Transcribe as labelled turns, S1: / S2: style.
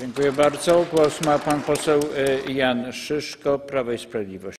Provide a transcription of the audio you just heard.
S1: Dziękuję bardzo. Głos ma pan poseł y, Jan Szyszko, Prawo i Sprawiedliwość.